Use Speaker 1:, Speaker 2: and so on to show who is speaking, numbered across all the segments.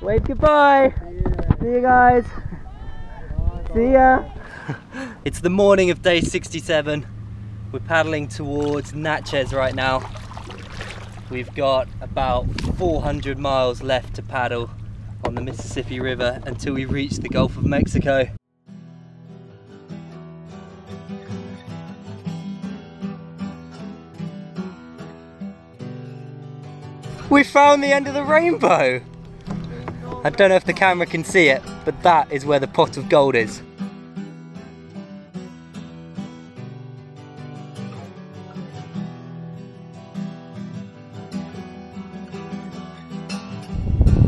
Speaker 1: Wave goodbye. See you guys. See ya. it's the morning of day 67. We're paddling towards Natchez right now. We've got about 400 miles left to paddle on the Mississippi River until we reach the Gulf of Mexico. We found the end of the rainbow! I don't know if the camera can see it, but that is where the pot of gold is.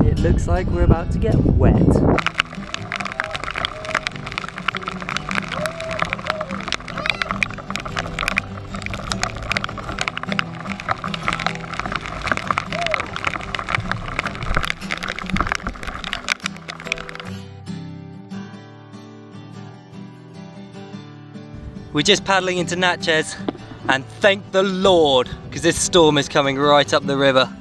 Speaker 1: It looks like we're about to get wet. We're just paddling into Natchez and thank the Lord because this storm is coming right up the river.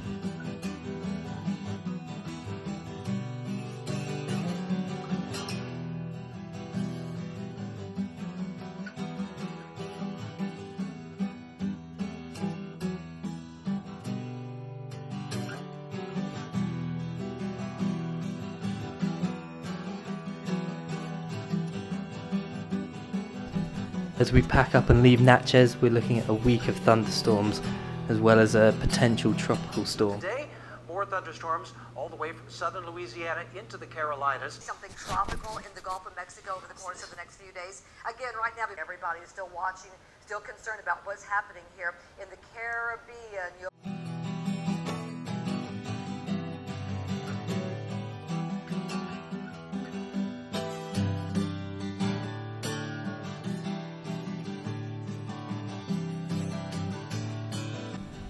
Speaker 1: As we pack up and leave Natchez, we're looking at a week of thunderstorms as well as a potential tropical storm.
Speaker 2: Today, more thunderstorms all the way from southern Louisiana into the Carolinas.
Speaker 3: Something tropical in the Gulf of Mexico over the course of the next few days. Again, right now, everybody is still watching, still concerned about what's happening here in the Caribbean. You'll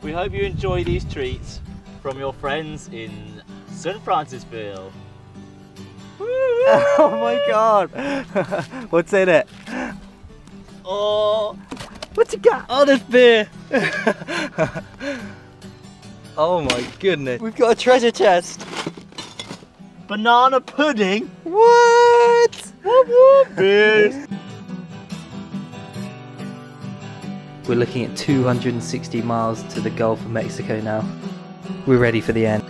Speaker 4: We hope you enjoy these treats from your friends in St. Francisville.
Speaker 1: oh my god! What's in it?
Speaker 4: Oh,
Speaker 1: What's it got? Oh, there's beer! oh my goodness. We've got a treasure chest.
Speaker 4: banana pudding.
Speaker 1: What?
Speaker 4: Whoop, whoop, beers.
Speaker 1: We're looking at 260 miles to the Gulf of Mexico now. We're ready for the end.